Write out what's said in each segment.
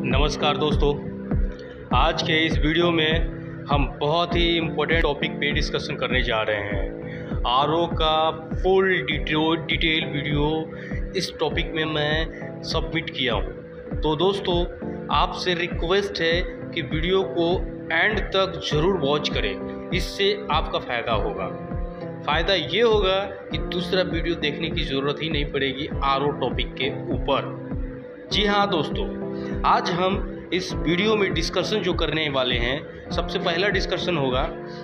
नमस्कार दोस्तों। आज के इस वीडियो में हम बहुत ही इम्पोर्टेंट टॉपिक पे डिस्कशन करने जा रहे हैं। आरओ का फुल डिटेल वीडियो इस टॉपिक में मैं सबमिट किया हूँ। तो दोस्तों, आपसे रिक्वेस्ट है कि वीडियो को एंड तक ज़रूर वॉच करें। इससे आपका फ़ायदा होगा। फ़ायदा ये होगा कि दूसरा वीडियो देखने की ज़रूरत ही नहीं पड़ेगी आरओ टॉपिक के ऊपर। जी हाँ दोस्तों आज हम इस वीडियो में डिस्कशन जो करने वाले हैं, सबसे पहला डिस्कशन होगा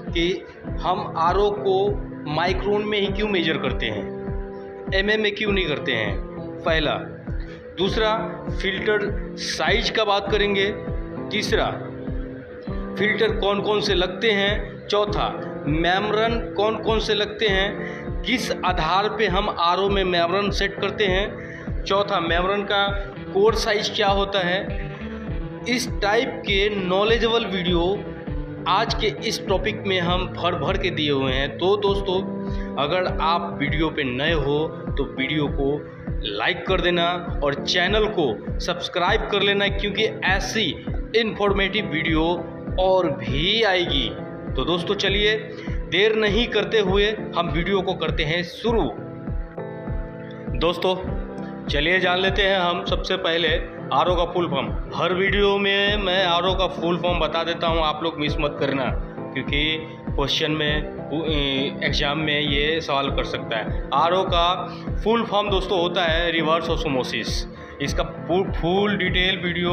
कि हम आरओ को माइक्रोन में ही क्यों मेजर करते हैं? एम में क्यों नहीं करते हैं? पहला। दूसरा फ़िल्टर साइज़ का बात करेंगे। तीसरा फ़िल्टर कौन कौन से लगते हैं? चौथा मैमरन कौन कौन से लगते हैं? किस आधार पे हम आरओ में मैमरन सेट करते हैं? चौथा मैमरन का कोड साइज़ क्या होता है, इस टाइप के नॉलेजेबल वीडियो आज के इस टॉपिक में हम भर भर के दिए हुए हैं। तो दोस्तों, अगर आप वीडियो पे नए हो तो वीडियो को लाइक कर देना और चैनल को सब्सक्राइब कर लेना, क्योंकि ऐसी इन्फॉर्मेटिव वीडियो और भी आएगी। तो दोस्तों, चलिए देर नहीं करते हुए हम वीडियो को करते हैं शुरू। दोस्तों चलिए जान लेते हैं हम सबसे पहले आरओ का फुल फॉर्म। हर वीडियो में मैं आरओ का फुल फॉर्म बता देता हूँ, आप लोग मिस मत करना, क्योंकि क्वेश्चन में एग्ज़ाम में ये सवाल कर सकता है। आरओ का फुल फॉर्म दोस्तों होता है रिवर्स ऑसोमोसिस। इसका फुल डिटेल वीडियो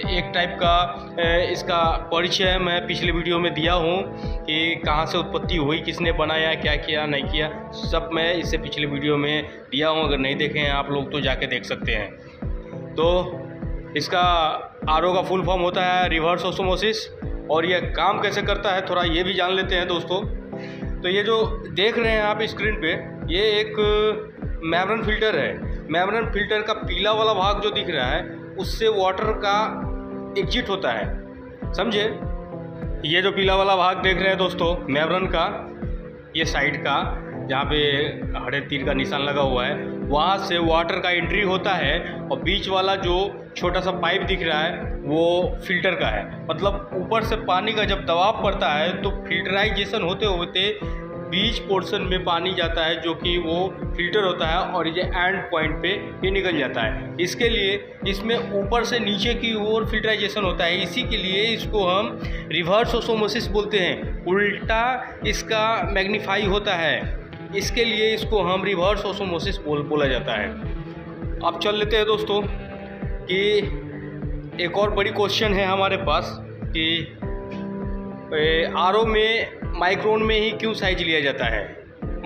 एक टाइप का इसका परिचय मैं पिछले वीडियो में दिया हूँ कि कहाँ से उत्पत्ति हुई, किसने बनाया, क्या किया, नहीं किया, सब मैं इससे पिछले वीडियो में दिया हूँ, अगर नहीं देखे हैं आप लोग तो जाके देख सकते हैं। तो इसका आरओ का फुल फॉर्म होता है रिवर्स ऑसोमोसिस और यह काम कैसे करता है, थोड़ा ये भी जान लेते हैं दोस्तों। तो ये जो देख रहे हैं आप स्क्रीन पे, ये एक मैमरन फ़िल्टर है। मैमरन फ़िल्टर का पीला वाला भाग जो दिख रहा है, उससे वाटर का एग्जिट होता है। समझे? ये जो पीला वाला भाग देख रहे हैं दोस्तों मेमरन का, ये साइड का, जहाँ पे हरे तीर का निशान लगा हुआ है, वहाँ से वाटर का एंट्री होता है और बीच वाला जो छोटा सा पाइप दिख रहा है, वो फ़िल्टर का है। मतलब ऊपर से पानी का जब दबाव पड़ता है तो फिल्टराइजेशन होते होते बीच पोर्शन में पानी जाता है जो कि वो फ़िल्टर होता है और ये एंड पॉइंट पे ये निकल जाता है। इसके लिए इसमें ऊपर से नीचे की ओर फिल्टराइजेशन होता है। इसी के लिए इसको हम रिवर्स ओसोमोसिस बोलते हैं। उल्टा इसका मैग्नीफाई होता है। इसके लिए इसको हम रिवर्स ओसोमोसिस बोल, बोला जाता है। अब चल लेते हैं दोस्तों कि एक और बड़ी क्वेश्चन है हमारे पास कि आरओ में माइक्रोन में ही क्यों साइज़ लिया जाता है?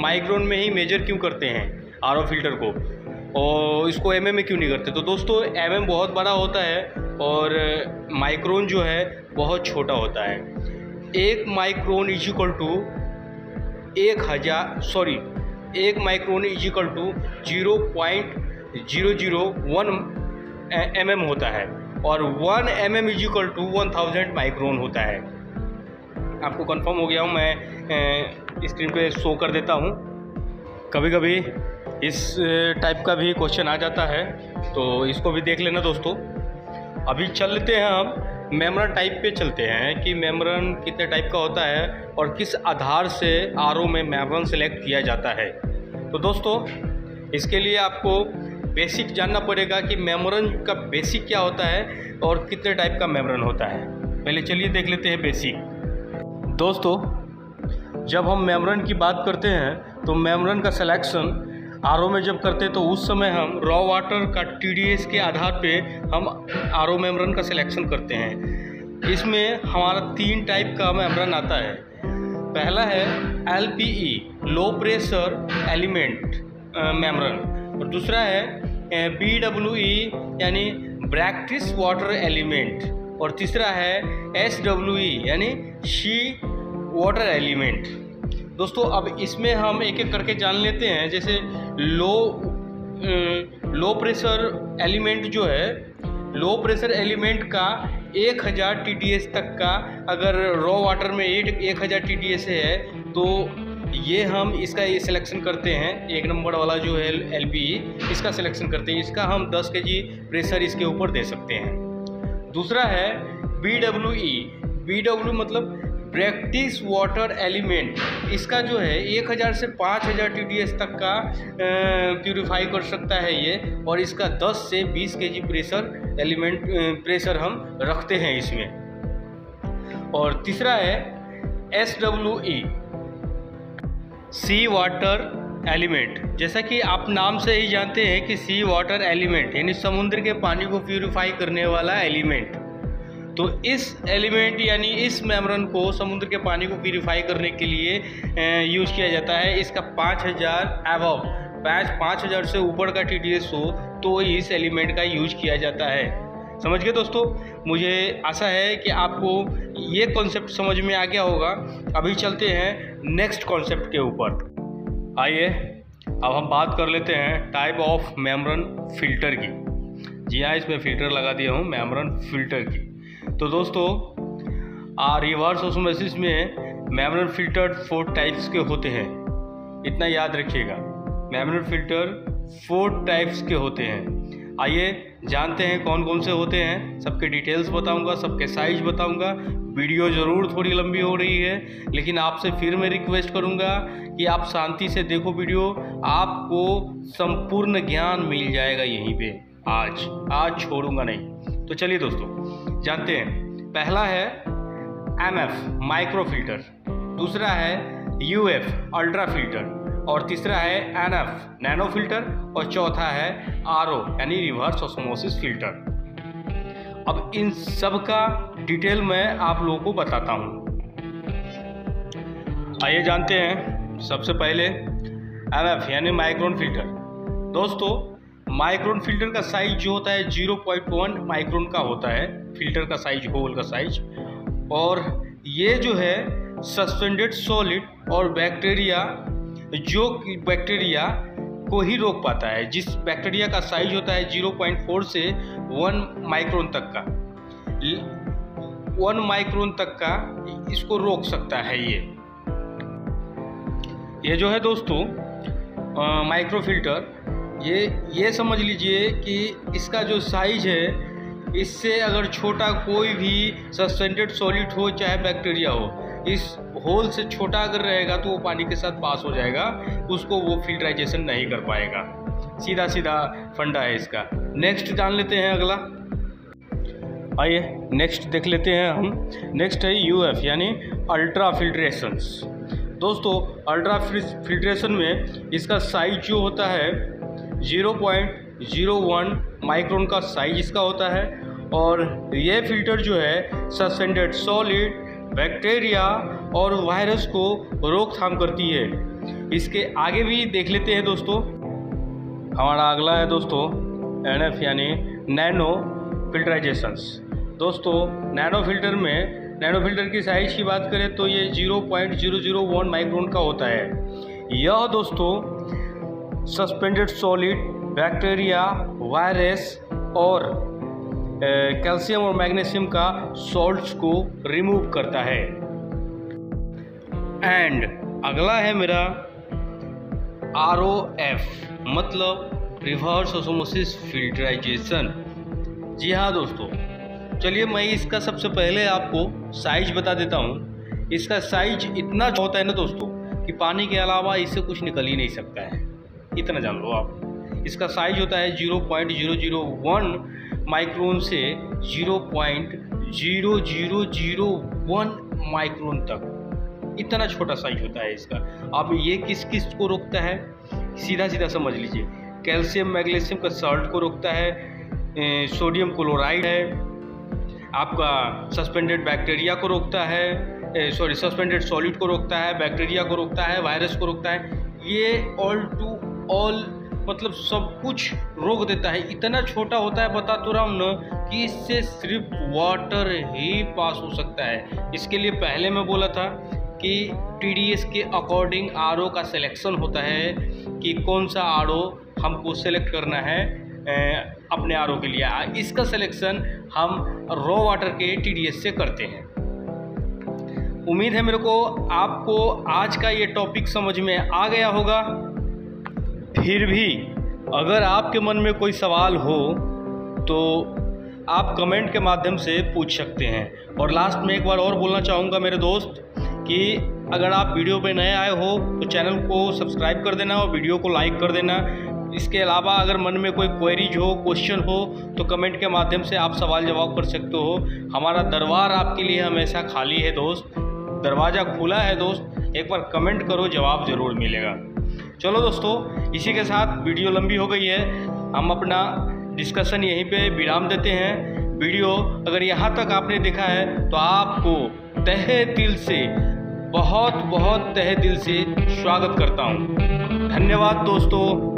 माइक्रोन में ही मेजर क्यों करते हैं? आरओ फ़िल्टर को। और इसको एम में क्यों नहीं करते? तो दोस्तों एम mm बहुत बड़ा होता है और माइक्रोन जो है, बहुत छोटा होता है। एक माइक्रोन इज़ इक्वल टू एक हज़ार सॉरी एक micron is equal to zero point zero zero one M M होता है। और one M M is equal to one thousand micron होता है। आपको कंफर्म हो गया हूँ, मैं स्क्रीन पे शो कर देता हूँ। कभी कभी इस टाइप का भी क्वेश्चन आ जाता है तो इसको भी देख लेना दोस्तों। अभी चलते हैं हम मेमरन टाइप पे चलते हैं कि मेमरन कितने टाइप का होता है और किस आधार से आरओ में मेमरन सेलेक्ट किया जाता है। तो दोस्तों, इसके लिए आपको बेसिक जानना पड़ेगा कि मेमोरन का बेसिक क्या होता है और कितने टाइप का मेमोरन होता है। पहले चलिए देख लेते हैं बेसिक दोस्तों, जब हम मेमरन की बात करते हैं तो मेमरन का सिलेक्शन आरओ में जब करते हैं तो उस समय हम रॉ वाटर का टीडीएस के आधार पे हम आर ओ मेमरन का सिलेक्शन करते हैं। इसमें हमारा तीन टाइप का मेमरन आता है। पहला है LPE low pressure element membrane और दूसरा है बी डब्ल्यू ई यानी ब्रैक्टिस वाटर एलिमेंट और तीसरा है एस डब्ल्यू ई यानी शी वाटर एलिमेंट। दोस्तों, अब इसमें हम एक एक करके जान लेते हैं, जैसे लो लो प्रेशर एलिमेंट जो है, लो प्रेशर एलिमेंट का एक हज़ार टी तक का अगर रॉ वाटर में एट एक हज़ार टी है तो ये हम इसका ये सिलेक्शन करते हैं, एक नंबर वाला जो है एल इसका सिलेक्शन करते हैं, इसका हम 10 के प्रेशर इसके ऊपर दे सकते हैं। दूसरा है बी बी डब्ल्यू मतलब प्रैक्टिस वाटर एलिमेंट इसका जो है, एक हज़ार से पाँच हज़ार टी तक का प्यूरिफाई कर सकता है ये, और इसका 10 से 20 के प्रेशर एलिमेंट प्रेशर हम रखते हैं इसमें। और तीसरा है S W E C water element जैसा कि आप नाम से ही जानते हैं कि सी वाटर एलिमेंट यानी समुद्र के पानी को प्यूरिफाई करने वाला एलिमेंट तो इस एलिमेंट यानी इस मेमरन को समुद्र के पानी को प्यूरिफाई करने के लिए यूज़ किया जाता है। इसका पाँच हज़ार एवव पाँच पाँच हज़ार से ऊपर का टी हो तो इस एलिमेंट का यूज़ किया जाता है। समझ गए दोस्तों? मुझे आशा है कि आपको ये कॉन्सेप्ट समझ में आ गया होगा। अभी चलते हैं नेक्स्ट कॉन्सेप्ट के ऊपर। आइए, अब हम बात कर लेते हैं टाइप ऑफ़ मेमरन फ़िल्टर की। जी हाँ इसमें फ़िल्टर लगा दिया हूँ मेमरन फ़िल्टर की। तो दोस्तों, आ रिवर्स ऑस्मोसिस में मेमरल फ़िल्टर फोर टाइप्स के होते हैं। इतना याद रखिएगा मेमरल फ़िल्टर फोर टाइप्स के होते हैं। आइए जानते हैं कौन कौन से होते हैं, सबके डिटेल्स बताऊँगा, सबके साइज़ बताऊँगा। वीडियो ज़रूर थोड़ी लंबी हो रही है, लेकिन आपसे फिर मैं रिक्वेस्ट करूँगा कि आप शांति से देखो वीडियो, आपको संपूर्ण ज्ञान मिल जाएगा यहीं पे। आज आज छोड़ूँगा नहीं। तो चलिए दोस्तों, जानते हैं। पहला है एम एफ़ माइक्रो फ़िल्टर दूसरा है यू एफ़ अल्ट्रा फ़िल्टर और तीसरा है एन एफ़ नैनो फ़िल्टर और चौथा है आर ओ यानी रिवर्स ऑस्मोसिस फ़िल्टर अब इन सब का डिटेल मैं आप लोगों को बताता हूँ। आइए जानते हैं, सबसे पहले एम एफ़ यानी माइक्रोन फ़िल्टर दोस्तों माइक्रोन फ़िल्टर का साइज़ जो होता है ज़ीरो पॉइंट वन माइक्रोन का होता है, फ़िल्टर का साइज़ होल का साइज़ और ये जो है सस्पेंडेड सॉलिड और बैक्टीरिया जो बैक्टीरिया को ही रोक पाता है, जिस बैक्टीरिया का साइज़ होता है 0.4 से 1 माइक्रोन तक का। 1 माइक्रोन तक का इसको रोक सकता है ये। ये जो है दोस्तों माइक्रो फ़िल्टर ये ये समझ लीजिए कि इसका जो साइज़ है, इससे अगर छोटा कोई भी सस्पेंडेड सॉलिड हो, चाहे बैक्टीरिया हो, इस होल से छोटा अगर रहेगा तो वो पानी के साथ पास हो जाएगा, उसको वो फिल्ट्राइजेशन नहीं कर पाएगा। सीधा सीधा फंडा है इसका। नेक्स्ट जान लेते हैं अगला। आइए नेक्स्ट देख लेते हैं हम। नेक्स्ट है यू एफ़ यानी अल्ट्रा फिल्ट्रेशंस दोस्तों अल्ट्रा फिल्ट्रेशन में इसका साइज़ जो होता है zero point zero one micron का साइज़ इसका होता है और ये फ़िल्टर जो है सस्पेंडेड सॉलिड, बैक्टीरिया और वायरस को रोकथाम करती है। इसके आगे भी देख लेते हैं दोस्तों। हमारा अगला है दोस्तों एन एफ़ यानी नैनो फिल्टराइजेशंस। दोस्तों, नैनो फ़िल्टर में, नैनो फ़िल्टर की साइज़ की बात करें तो ये zero point zero zero one micron का होता है। यह दोस्तों सस्पेंडेड सॉलिड बैक्टीरिया वायरस और कैल्शियम और मैग्नीशियम का सॉल्ट्स को रिमूव करता है। एंड अगला है मेरा आर ओ एफ़ मतलब रिवर्स ऑसोमोसिस फिल्टराइजेशन जी हाँ दोस्तों, चलिए मैं इसका सबसे पहले आपको साइज़ बता देता हूँ। इसका साइज़ इतना होता है ना दोस्तों, कि पानी के अलावा इससे कुछ निकल ही नहीं सकता है। इतना जान लो आप। इसका साइज़ होता है zero point zero zero one micron से zero point zero zero zero one micron तक। इतना छोटा साइज़ होता है इसका। अब ये किस किस को रोकता है? सीधा सीधा समझ लीजिए। कैल्शियम, मैग्नीशियम का सॉल्ट को रोकता है सोडियम क्लोराइड है, आपका सस्पेंडेड बैक्टीरिया को रोकता है सॉरी सस्पेंडेड सॉलिड को रोकता है बैक्टीरिया को रोकता है वायरस को रोकता है। ये ऑल टू ऑल मतलब सब कुछ रोक देता है। इतना छोटा होता है, बता तो रहा हूँ ना, कि इससे सिर्फ़ वाटर ही पास हो सकता है। इसके लिए पहले मैं बोला था कि टीडीएस के अकॉर्डिंग आरओ का सिलेक्शन होता है कि कौन सा आरओ हमको सेलेक्ट करना है अपने आरओ के लिए। इसका सिलेक्शन हम रॉ वाटर के टीडीएस से करते हैं। उम्मीद है मेरे को आपको आज का ये टॉपिक समझ में आ गया होगा। फिर भी अगर आपके मन में कोई सवाल हो तो आप कमेंट के माध्यम से पूछ सकते हैं। और लास्ट में एक बार और बोलना चाहूँगा मेरे दोस्त, कि अगर आप वीडियो पे नए आए हो तो चैनल को सब्सक्राइब कर देना और वीडियो को लाइक कर देना। इसके अलावा अगर मन में कोई क्वेरीज हो क्वेश्चन हो तो कमेंट के माध्यम से आप सवाल जवाब कर सकते हो। हमारा दरबार आपके लिए हमेशा खाली है दोस्त। दरवाज़ा खुला है दोस्त। एक बार कमेंट करो, जवाब ज़रूर मिलेगा। चलो दोस्तों, इसी के साथ वीडियो लंबी हो गई है। हम अपना डिस्कशन यहीं पे विराम देते हैं। वीडियो अगर यहाँ तक आपने देखा है तो आपको तहे दिल से बहुत बहुत तहे दिल से स्वागत करता हूँ। धन्यवाद दोस्तों।